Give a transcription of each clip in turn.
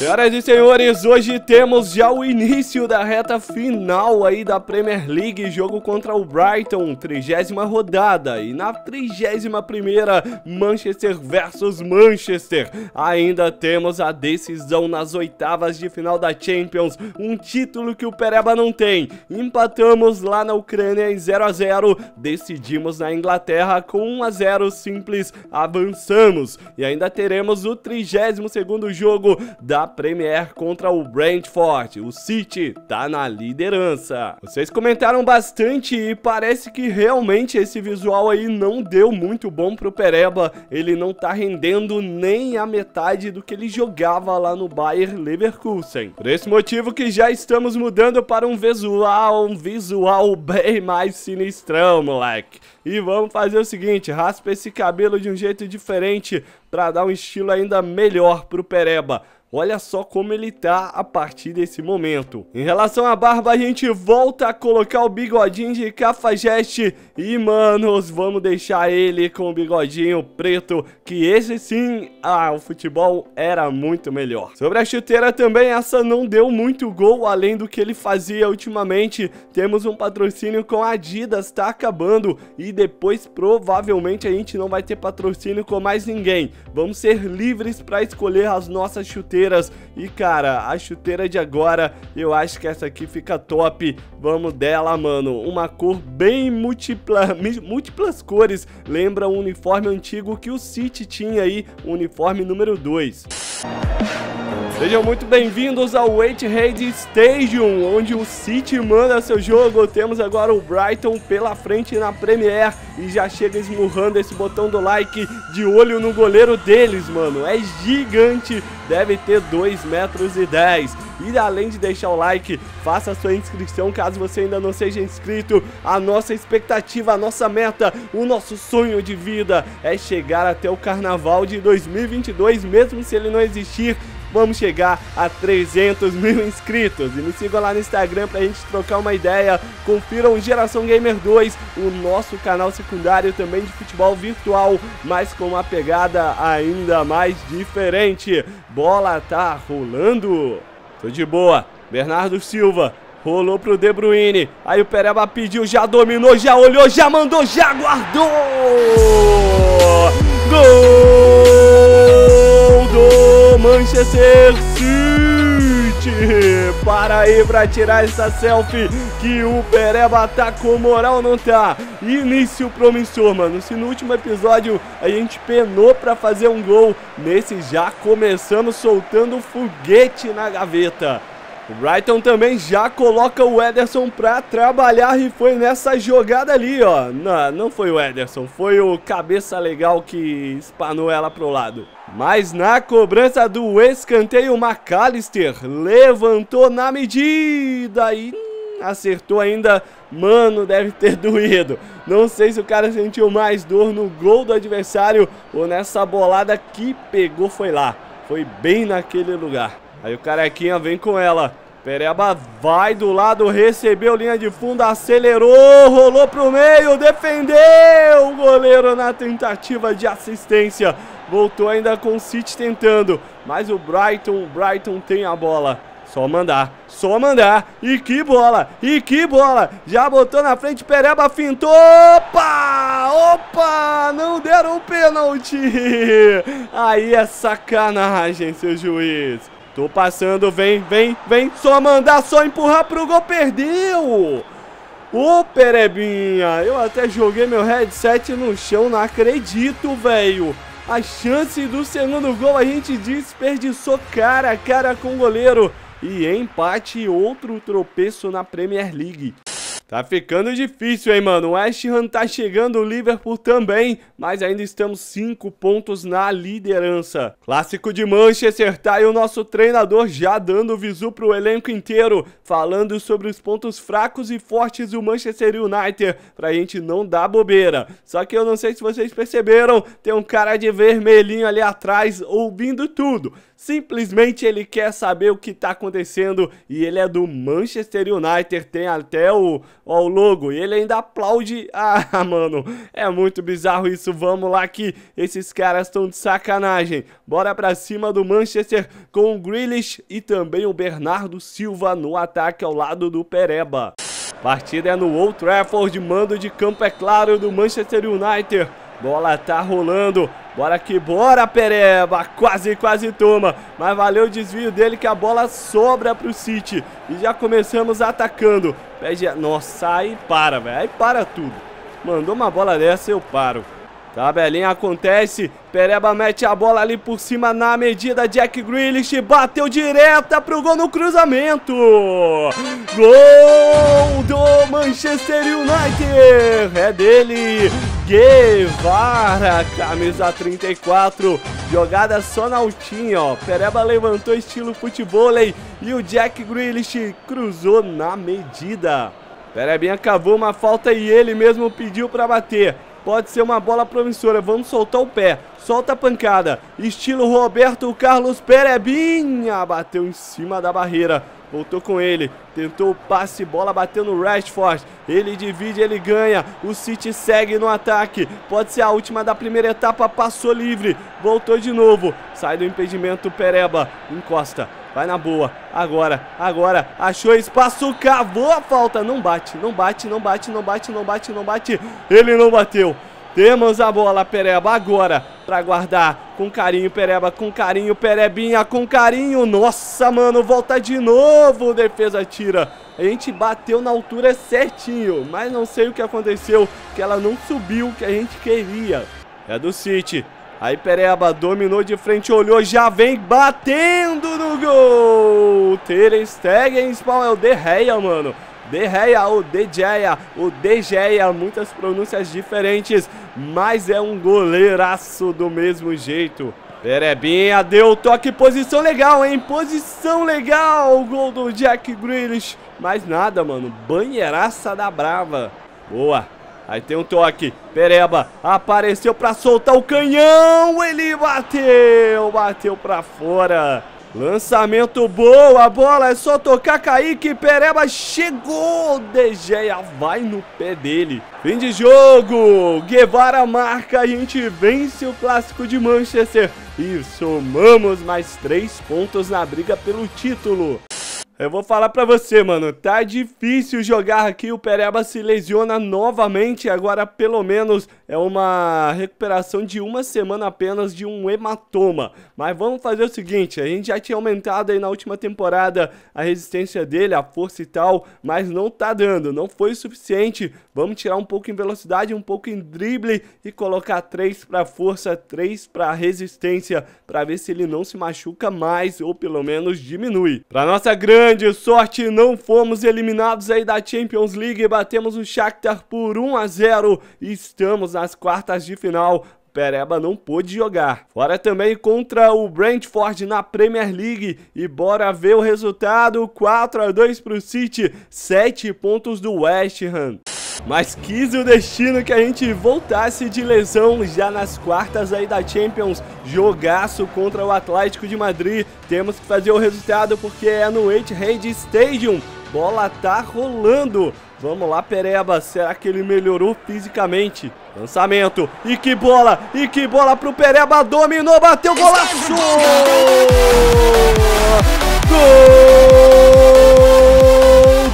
Senhoras e senhores, hoje temos já o início da reta final aí da Premier League, jogo contra o Brighton, trigésima rodada. E na trigésima primeira, Manchester versus Manchester. Ainda temos a decisão nas oitavas de final da Champions, um título que o Pereba não tem. Empatamos lá na Ucrânia em 0 a 0 decidimos na Inglaterra com 1 a 0 simples, avançamos. E ainda teremos o trigésimo segundo jogo da Premier contra o Brentford. O City tá na liderança. Vocês comentaram bastante e parece que realmente esse visual aí não deu muito bom pro Pereba. Ele não tá rendendo nem a metade do que ele jogava lá no Bayer Leverkusen. Por esse motivo que já estamos mudando para um visual, um visual bem mais sinistrão, moleque. E vamos fazer o seguinte, raspa esse cabelo de um jeito diferente para dar um estilo ainda melhor pro Pereba. Olha só como ele tá a partir desse momento. Em relação à barba, a gente volta a colocar o bigodinho de cafajeste. E, manos, vamos deixar ele com o bigodinho preto, que esse sim, ah, o futebol era muito melhor. Sobre a chuteira também, essa não deu muito gol, além do que ele fazia ultimamente. Temos um patrocínio com a Adidas, tá acabando. E depois, provavelmente, a gente não vai ter patrocínio com mais ninguém. Vamos ser livres para escolher as nossas chuteiras chuteiras. E cara, a chuteira de agora, eu acho que essa aqui fica top. Vamos dela, mano. Uma cor bem múltipla, múltiplas cores. Lembra o uniforme antigo que o City tinha aí, uniforme número 2. Sejam muito bem-vindos ao Etihad Stadium, onde o City manda seu jogo. Temos agora o Brighton pela frente na Premier e já chega esmurrando esse botão do like de olho no goleiro deles, mano. É gigante, deve ter 2 metros e 10. E além de deixar o like, faça sua inscrição caso você ainda não seja inscrito. A nossa expectativa, a nossa meta, o nosso sonho de vida é chegar até o Carnaval de 2022, mesmo se ele não existir vamos chegar a 300 mil inscritos. E me sigam lá no Instagram pra gente trocar uma ideia. Confiram Geração Gamer 2, o nosso canal secundário também de futebol virtual, mas com uma pegada ainda mais diferente. Bola tá rolando. Tô de boa. Bernardo Silva. Rolou pro De Bruyne. Aí o Pereba pediu, já dominou, já olhou, já mandou, já guardou! Gol! Manchester City. Para aí pra tirar essa selfie que o Pereba tá com moral não tá. Início promissor, mano. Se no último episódio a gente penou pra fazer um gol, nesse já começamos soltando foguete na gaveta. O Brighton também já coloca o Ederson pra trabalhar e foi nessa jogada ali, ó. Não, não foi o Ederson, foi o cabeça legal que espanou ela pro lado. Mas na cobrança do escanteio, McAllister levantou na medida e hum, acertou ainda. Mano, deve ter doído. Não sei se o cara sentiu mais dor no gol do adversário ou nessa bolada que pegou foi lá. Foi bem naquele lugar. Aí o carequinha vem com ela. Pereba vai do lado, recebeu linha de fundo, acelerou, rolou pro meio, defendeu o goleiro na tentativa de assistência. Voltou ainda com o City tentando, mas o Brighton, o Brighton tem a bola. Só mandar, só mandar. E que bola, e que bola. Já botou na frente, Pereba fintou. Opa, opa, não deram o pênalti. Aí é sacanagem, seu juiz. Tô passando, vem, vem, vem. Só mandar, só empurrar pro gol, perdeu. Ô, Perebinha, eu até joguei meu headset no chão, não acredito, velho. A chance do segundo gol a gente desperdiçou cara a cara com o goleiro. E empate, outro tropeço na Premier League. Tá ficando difícil, hein, mano? O West Ham tá chegando, o Liverpool também, mas ainda estamos 5 pontos na liderança. Clássico de Manchester, tá aí o nosso treinador já dando visu pro elenco inteiro, falando sobre os pontos fracos e fortes do Manchester United, pra gente não dar bobeira. Só que eu não sei se vocês perceberam, tem um cara de vermelhinho ali atrás ouvindo tudo. Simplesmente ele quer saber o que tá acontecendo e ele é do Manchester United, tem até o ó, o logo, e ele ainda aplaude. Ah, mano, é muito bizarro isso. Vamos lá que esses caras estão de sacanagem. Bora pra cima do Manchester com o Grealish e também o Bernardo Silva no ataque ao lado do Pereba. Partida é no Old Trafford, mando de campo, é claro, do Manchester United. Bola tá rolando. Bora que bora, Pereba. Quase, quase toma. Mas valeu o desvio dele que a bola sobra pro City. E já começamos atacando. Pede... Nossa, aí para, velho. Aí para tudo. Mandou uma bola dessa, eu paro. Tabelinha acontece, Pereba mete a bola ali por cima na medida, Jack Grealish bateu direta pro gol no cruzamento. Gol do Manchester United, é dele, Guevara, camisa 34, jogada só na altinha, ó. Pereba levantou estilo futebol e o Jack Grealish cruzou na medida. Perebinha cavou uma falta e ele mesmo pediu para bater. Pode ser uma bola promissora. Vamos soltar o pé. Solta a pancada. Estilo Roberto Carlos Perebinha. Bateu em cima da barreira. Voltou com ele. Tentou o passe. Bola bateu no Rashford. Ele divide, ele ganha. O City segue no ataque. Pode ser a última da primeira etapa. Passou livre. Voltou de novo. Sai do impedimento. Pereba. Encosta. Vai na boa. Agora, agora. Achou espaço, cavou a falta. Não bate, não bate, não bate, não bate, não bate, não bate. Ele não bateu. Temos a bola, Pereba, agora, pra guardar. Com carinho, Pereba, com carinho, Perebinha, com carinho. Nossa, mano, volta de novo. Defesa tira. A gente bateu na altura certinho, mas não sei o que aconteceu, que ela não subiu o que a gente queria. É do City. Aí Pereba dominou de frente, olhou, já vem batendo no gol. Ter Stegen, spawn é o De mano. De Gea, o De Gea, o De Gea, muitas pronúncias diferentes, mas é um goleiraço do mesmo jeito. Perebinha deu toque, posição legal, hein? Posição legal, gol do Jack Grealish. Mas nada, mano, banheiraça da brava. Boa. Aí tem um toque. Pereba apareceu para soltar o canhão. Ele bateu. Bateu para fora. Lançamento boa, bola é só tocar Kaique, Pereba chegou, De Gea vai no pé dele. Fim de jogo, Guevara marca, a gente vence o clássico de Manchester e somamos mais três pontos na briga pelo título. Eu vou falar pra você, mano, tá difícil jogar aqui, o Pereba se lesiona novamente, agora pelo menos é uma recuperação de uma semana apenas de um hematoma. Mas vamos fazer o seguinte, a gente já tinha aumentado aí na última temporada a resistência dele, a força e tal, mas não tá dando, não foi o suficiente. Vamos tirar um pouco em velocidade, um pouco em drible e colocar 3 pra força, 3 pra resistência, pra ver se ele não se machuca mais ou pelo menos diminui. Pra nossa grande grande sorte, não fomos eliminados aí da Champions League, batemos o Shakhtar por 1 a 0 e estamos nas quartas de final. Pereba não pôde jogar. Fora também contra o Brentford na Premier League. E bora ver o resultado: 4 a 2 para o City, 7 pontos do West Ham. Mas quis o destino que a gente voltasse de lesão já nas quartas aí da Champions. Jogaço contra o Atlético de Madrid. Temos que fazer o resultado porque é no Etihad Stadium. Bola tá rolando. Vamos lá, Pereba. Será que ele melhorou fisicamente? Lançamento. E que bola! E que bola pro Pereba. Dominou, bateu, golaço! Gol!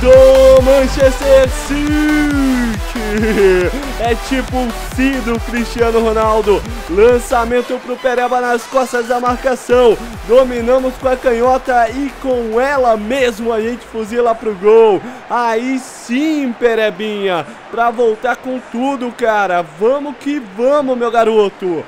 do Manchester City. É tipo o si do Cristiano Ronaldo. Lançamento pro Pereba nas costas da marcação. Dominamos com a canhota e com ela mesmo a gente fuzila pro gol. Aí sim, Perebinha, pra voltar com tudo, cara. Vamos que vamos, meu garoto.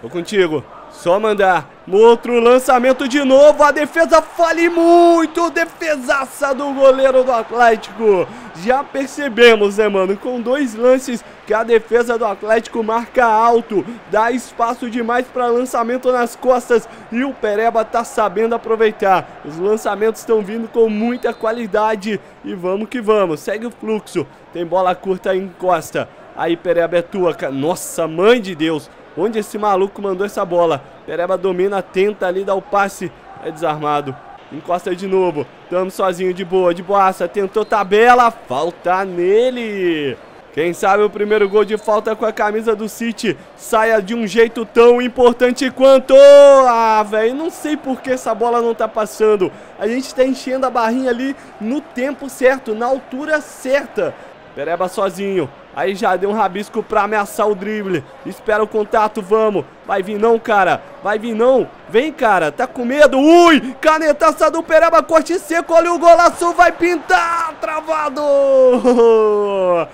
Tô contigo. Só mandar. Outro lançamento de novo. A defesa fale muito. Defesaça do goleiro do Atlético. Já percebemos, né, mano? Com dois lances que a defesa do Atlético marca alto. Dá espaço demais para lançamento nas costas. E o Pereba tá sabendo aproveitar. Os lançamentos estão vindo com muita qualidade. E vamos que vamos. Segue o fluxo. Tem bola curta em costa. Aí, Pereba é tua. Nossa, mãe de Deus. Onde esse maluco mandou essa bola? Pereba domina, tenta ali dar o passe. É desarmado. Encosta de novo. Tamo sozinho, de boa, de boaça. Tentou tabela, falta nele. Quem sabe o primeiro gol de falta com a camisa do City saia de um jeito tão importante quanto... Ah, velho, não sei por que essa bola não tá passando. A gente tá enchendo a barrinha ali no tempo certo, na altura certa. Pereba sozinho. Aí já deu um rabisco pra ameaçar o drible. Espera o contato, vamos. Vai vir não, cara. Vai vir não. Vem, cara. Tá com medo. Ui! Canetaça do Pereba, corte seco. Olha o golaço. Vai pintar. Travado.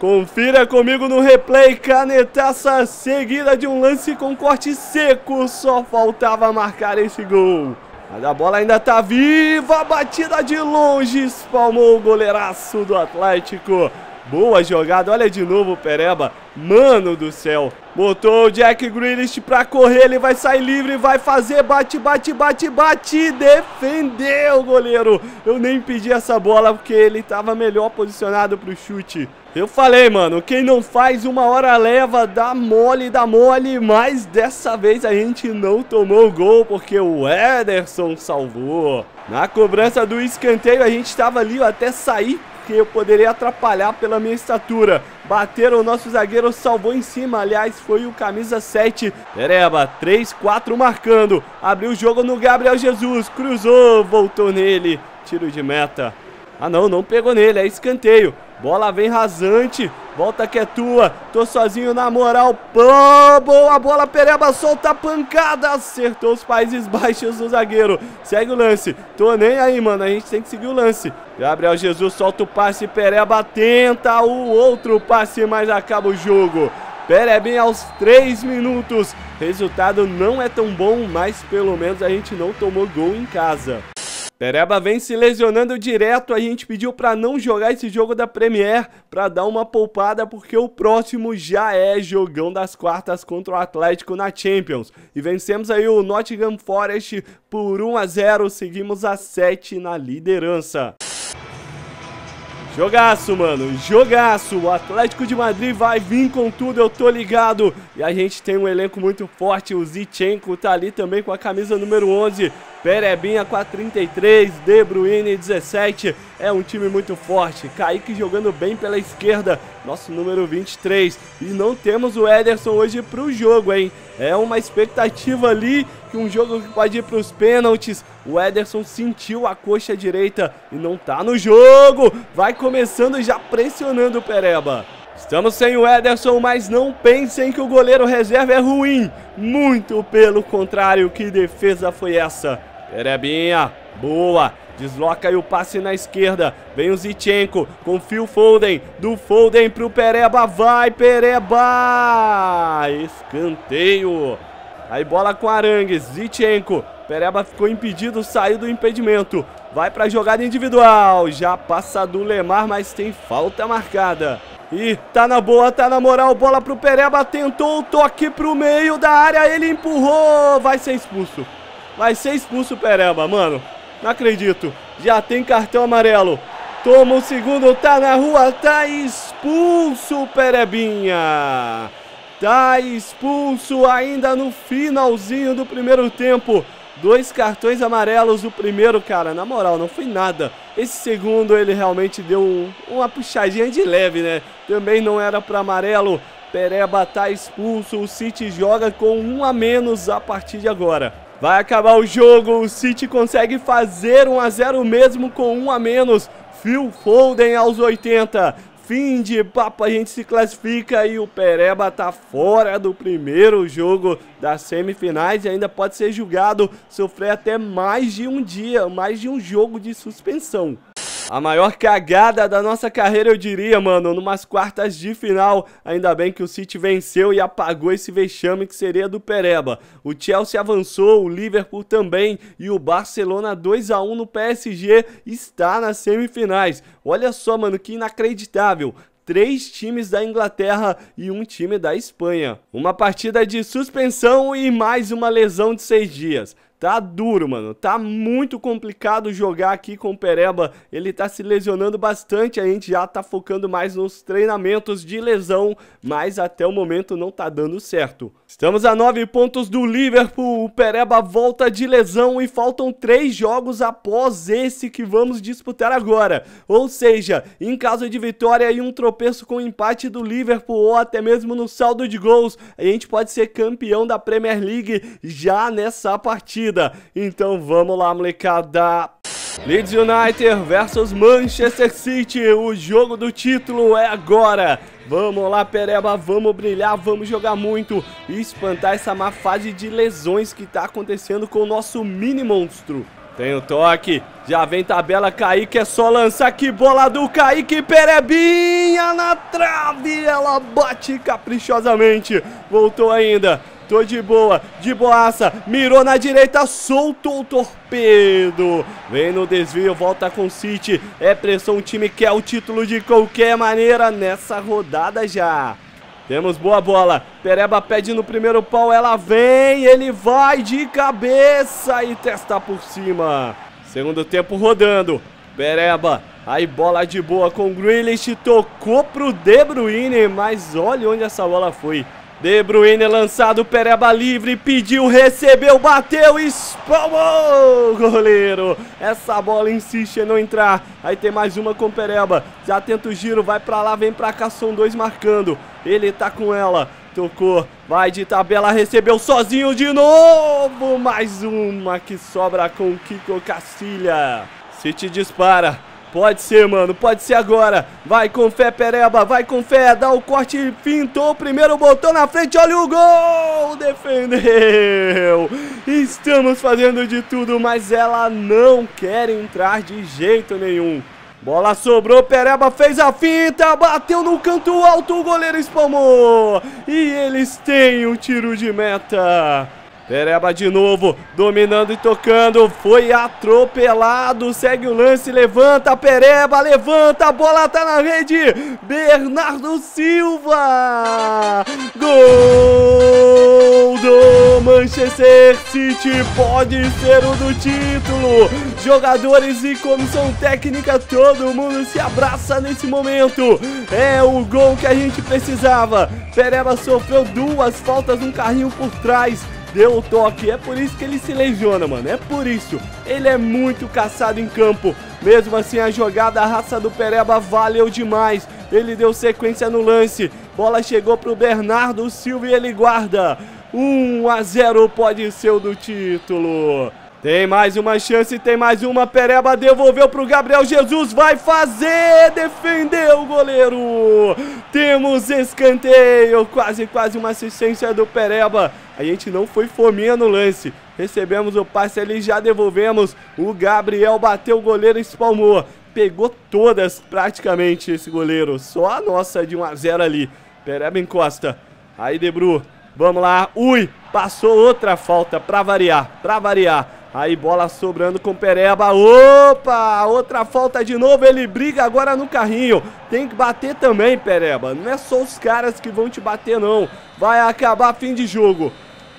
Confira comigo no replay. Canetaça seguida de um lance com corte seco. Só faltava marcar esse gol. Mas a bola ainda tá viva. Batida de longe. Espalmou o goleiraço do Atlético. Boa jogada, olha de novo o Pereba. Mano do céu. Botou o Jack Grealish pra correr, ele vai sair livre, vai fazer, bate, bate, bate, bate, defendeu o goleiro. Eu nem pedi essa bola porque ele tava melhor posicionado pro chute. Eu falei, mano, quem não faz uma hora leva, dá mole, dá mole, mas dessa vez a gente não tomou o gol porque o Ederson salvou. Na cobrança do escanteio a gente tava ali até sair porque eu poderia atrapalhar pela minha estatura. Bateram, o nosso zagueiro salvou em cima, aliás, foi o camisa 7. Pereba, 3, 4 marcando. Abriu o jogo no Gabriel Jesus, cruzou, voltou nele. Tiro de meta. Ah não, não pegou nele, é escanteio. Bola vem rasante. Volta que é tua. Tô sozinho na moral. Pô, boa bola. Pereba solta a pancada. Acertou os Países Baixos do zagueiro. Segue o lance. Tô nem aí, mano. A gente tem que seguir o lance. Gabriel Jesus solta o passe. Pereba tenta o outro passe, mas acaba o jogo. Perebinha aos 3 minutos. Resultado não é tão bom, mas pelo menos a gente não tomou gol em casa. Pereba vem se lesionando direto, a gente pediu para não jogar esse jogo da Premier para dar uma poupada porque o próximo já é jogão das quartas contra o Atlético na Champions. E vencemos aí o Nottingham Forest por 1 a 0, seguimos a 7 na liderança. Jogaço, mano, jogaço. O Atlético de Madrid vai vir com tudo, eu tô ligado. E a gente tem um elenco muito forte. O Zichenko tá ali também com a camisa número 11. Perebinha com a 33, De Bruyne 17. É um time muito forte. Kaique jogando bem pela esquerda, nosso número 23. E não temos o Ederson hoje pro jogo, hein? É uma expectativa ali que um jogo que pode ir pros pênaltis. O Ederson sentiu a coxa direita e não tá no jogo. Vai começando já pressionando o Pereba. Estamos sem o Ederson, mas não pensem que o goleiro reserva é ruim. Muito pelo contrário, que defesa foi essa? Perebinha, boa. Desloca aí o passe na esquerda. Vem o Zichenko com Phil Foden. Do Foden pro Pereba. Vai, Pereba! Escanteio. Aí bola com Arangues. Zichenko. Pereba ficou impedido, saiu do impedimento. Vai pra jogada individual. Já passa do Lemar, mas tem falta marcada. E tá na boa, tá na moral. Bola pro Pereba. Tentou o toque pro meio da área. Ele empurrou. Vai ser expulso. Vai ser expulso o Pereba, mano. Não acredito. Já tem cartão amarelo. Toma o segundo, tá na rua, tá expulso o Perebinha. Tá expulso ainda no finalzinho do primeiro tempo. Dois cartões amarelos o primeiro, cara, na moral, não foi nada. Esse segundo ele realmente deu um, uma puxadinha de leve, né? Também não era para amarelo. Pereba tá expulso, o City joga com um a menos a partir de agora. Vai acabar o jogo, o City consegue fazer 1 a 0 mesmo com 1 a menos. Phil Foden aos 80. Fim de papo, a gente se classifica e o Pereba tá fora do primeiro jogo das semifinais e ainda pode ser julgado, sofrer até mais de um dia, mais de um jogo de suspensão. A maior cagada da nossa carreira, eu diria, mano, numas quartas de final. Ainda bem que o City venceu e apagou esse vexame que seria do Pereba. O Chelsea avançou, o Liverpool também e o Barcelona 2 a 1 no PSG está nas semifinais. Olha só, mano, que inacreditável três times da Inglaterra e um time da Espanha. Uma partida de suspensão e mais uma lesão de seis dias. Tá duro, mano. Tá muito complicado jogar aqui com o Pereba. Ele tá se lesionando bastante. A gente já tá focando mais nos treinamentos de lesão. Mas até o momento não tá dando certo. Estamos a nove pontos do Liverpool. O Pereba volta de lesão e faltam três jogos após esse que vamos disputar agora. Ou seja, em caso de vitória e um tropeço com empate do Liverpool ou até mesmo no saldo de gols, a gente pode ser campeão da Premier League já nessa partida partida. Então vamos lá, molecada. Leeds United versus Manchester City. O jogo do título é agora. Vamos lá, Pereba, vamos brilhar, vamos jogar muito e espantar essa má fase de lesões que está acontecendo com o nosso mini monstro. Tem o toque, já vem tabela, Kaique, é só lançar, que bola do Kaique, Perebinha na trave, ela bate caprichosamente, voltou ainda, Tô de boa, de boaça. Mirou na direita, soltou o torpedo. Vem no desvio, volta com o City. É pressão, o time quer o título de qualquer maneira nessa rodada já. Temos boa bola. Pereba pede no primeiro pau, ela vem, ele vai de cabeça e testa por cima. Segundo tempo rodando. Pereba, aí bola de boa com o Grealish, tocou pro De Bruyne, mas olha onde essa bola foi. De Bruyne lançado, Pereba livre, pediu, recebeu, bateu, espalmou, goleiro. Essa bola insiste em não entrar. Aí tem mais uma com Pereba. Já tenta o giro, vai pra lá, vem pra cá, são dois marcando. Ele tá com ela, tocou, vai de tabela, recebeu sozinho de novo. Mais uma que sobra com Kiko Castilha. City dispara. Pode ser, mano, pode ser agora. Vai com fé, Pereba, vai com fé. Dá o corte, fintou o primeiro, botou na frente, olha o gol! Defendeu! Estamos fazendo de tudo, mas ela não quer entrar de jeito nenhum. Bola sobrou, Pereba fez a finta, bateu no canto alto, o goleiro espalmou. E eles têm o um tiro de meta. Pereba de novo, dominando e tocando, foi atropelado, segue o lance, levanta, Pereba, levanta, a bola tá na rede, Bernardo Silva, gol do Manchester City, pode ser o do título, jogadores e comissão técnica, todo mundo se abraça nesse momento, é o gol que a gente precisava, Pereba sofreu duas faltas no carrinho por trás, deu o toque. É por isso que ele se lesiona, mano. É por isso. Ele é muito caçado em campo. Mesmo assim, a jogada a raça do Pereba valeu demais. Ele deu sequência no lance. Bola chegou pro Bernardo Silva e ele guarda. 1 a 0 pode ser o do título. Tem mais uma chance, tem mais uma. Pereba devolveu pro Gabriel Jesus. Vai fazer! Defendeu o goleiro. Temos escanteio. Quase, quase uma assistência do Pereba. A gente não foi fominha no lance. Recebemos o passe ali, já devolvemos. O Gabriel bateu o goleiro e espalmou. Pegou todas praticamente esse goleiro. Só a nossa de 1 a 0 ali. Pereba encosta. Aí, Debru. Vamos lá. Ui, passou outra falta pra variar, pra variar. Aí bola sobrando com Pereba. Opa! Outra falta de novo. Ele briga agora no carrinho. Tem que bater também, Pereba. Não é só os caras que vão te bater, não. Vai acabar fim de jogo.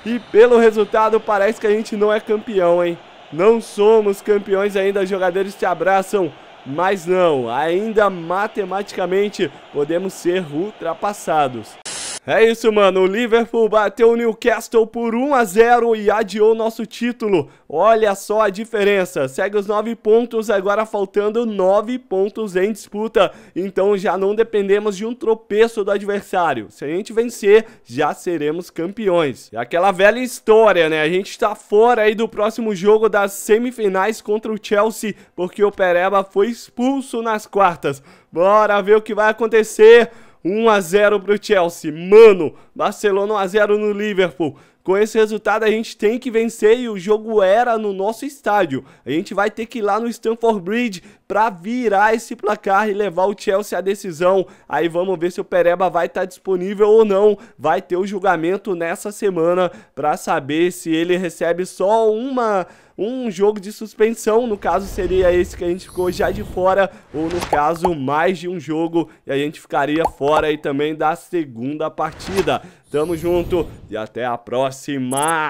E pelo resultado parece que a gente não é campeão, hein? Não somos campeões ainda. Os jogadores se abraçam. Mas não, ainda matematicamente podemos ser ultrapassados. É isso, mano. O Liverpool bateu o Newcastle por 1 a 0 e adiou nosso título. Olha só a diferença. Segue os 9 pontos, agora faltando 9 pontos em disputa. Então já não dependemos de um tropeço do adversário. Se a gente vencer, já seremos campeões. É aquela velha história, né? A gente está fora aí do próximo jogo das semifinais contra o Chelsea, porque o Pereba foi expulso nas quartas. Bora ver o que vai acontecer. 1 a 0 pro Chelsea. Mano, Barcelona 1 a 0 no Liverpool. Com esse resultado a gente tem que vencer e o jogo era no nosso estádio. A gente vai ter que ir lá no Stamford Bridge para virar esse placar e levar o Chelsea à decisão. Aí vamos ver se o Pereba vai estar tá disponível ou não. Vai ter o julgamento nessa semana para saber se ele recebe só uma um jogo de suspensão, no caso seria esse que a gente ficou já de fora, ou no caso mais de um jogo e a gente ficaria fora aí também da segunda partida. Tamo junto e até a próxima!